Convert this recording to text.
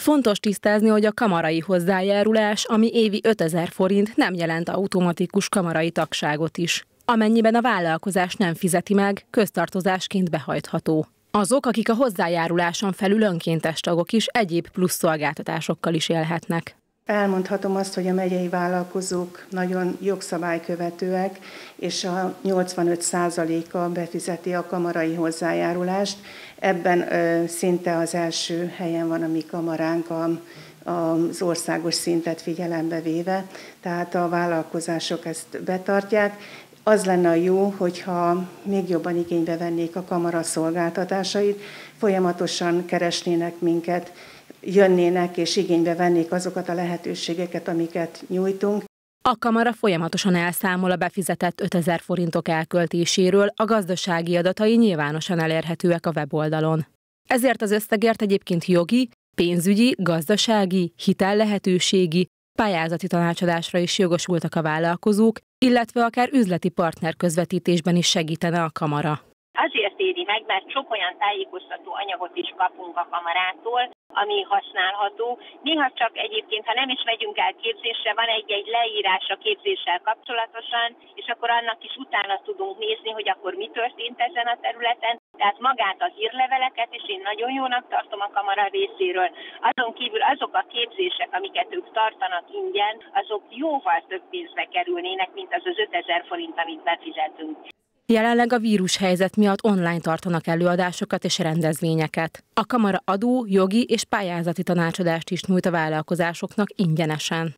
Fontos tisztázni, hogy a kamarai hozzájárulás, ami évi 5000 forint, nem jelent automatikus kamarai tagságot is. Amennyiben a vállalkozás nem fizeti meg, köztartozásként behajtható. Azok, akik a hozzájáruláson felül önkéntes tagok is egyéb plusz szolgáltatásokkal is élhetnek. Elmondhatom azt, hogy a megyei vállalkozók nagyon jogszabálykövetőek, és a 85%-a befizeti a kamarai hozzájárulást. Ebben ö, szinte az első helyen van a mi kamaránk a, az országos szintet figyelembe véve, tehát a vállalkozások ezt betartják. Az lenne a jó, hogyha még jobban igénybe vennék a kamara szolgáltatásait, folyamatosan keresnének minket, jönnének és igénybe vennék azokat a lehetőségeket, amiket nyújtunk. A kamara folyamatosan elszámol a befizetett 5000 forintok elköltéséről, a gazdasági adatai nyilvánosan elérhetőek a weboldalon. Ezért az összegért egyébként jogi, pénzügyi, gazdasági, hitellehetőségi, pályázati tanácsadásra is jogosultak a vállalkozók, illetve akár üzleti partner közvetítésben is segítene a kamara. Azért éri meg, mert sok olyan tájékoztató anyagot is kapunk a kamarától, ami használható. Néha csak egyébként, ha nem is megyünk el képzésre, van egy-egy leírás a képzéssel kapcsolatosan, és akkor annak is utána tudunk nézni, hogy akkor mi történt ezen a területen. Tehát magát a hírleveleket, és én nagyon jónak tartom a kamara részéről. Azon kívül azok a képzések, amiket ők tartanak ingyen, azok jóval több pénzbe kerülnének, mint az az 5000 forint, amit befizetünk. Jelenleg a vírushelyzet miatt online tartanak előadásokat és rendezvényeket. A kamara adó, jogi és pályázati tanácsadást is nyújt a vállalkozásoknak ingyenesen.